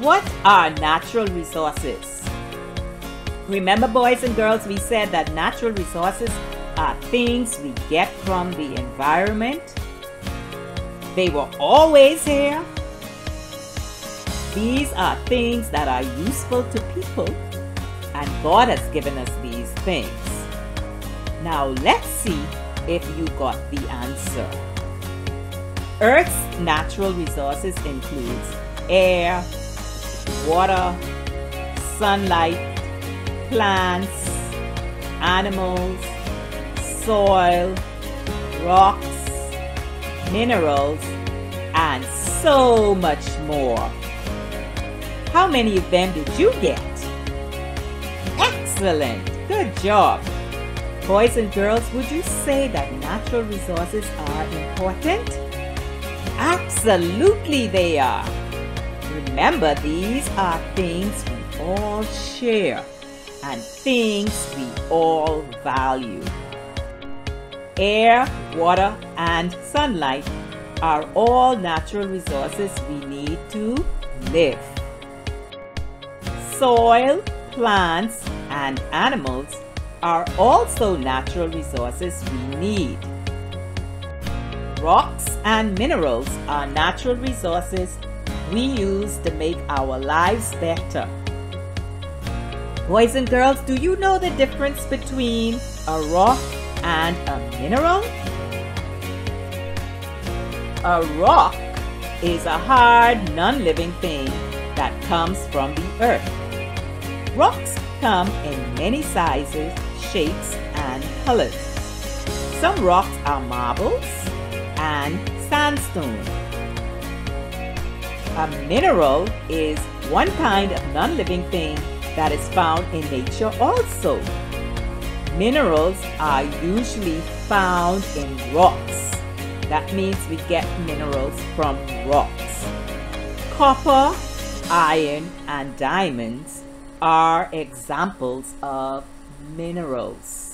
What are natural resources? Remember, boys and girls, we said that natural resources are things we get from the environment. They were always here. These are things that are useful to people, and God has given us these things. Now let's see if you got the answer. Earth's natural resources includes air, water, sunlight, plants, animals, soil, rocks, minerals, and so much more. How many of them did you get? Excellent! Good job! Boys and girls, would you say that natural resources are important? Absolutely they are! Remember, these are things we all share and things we all value. Air, water, and sunlight are all natural resources we need to live. Soil, plants, and animals are also natural resources we need. Rocks and minerals are natural resources we use to make our lives better. Boys and girls, do you know the difference between a rock and a mineral? A rock is a hard, non-living thing that comes from the earth. Rocks come in many sizes, shapes, and colors. Some rocks are marbles and sandstone. A mineral is one kind of non-living thing that is found in nature also. Minerals are usually found in rocks. That means we get minerals from rocks. Copper, iron, and diamonds are examples of minerals.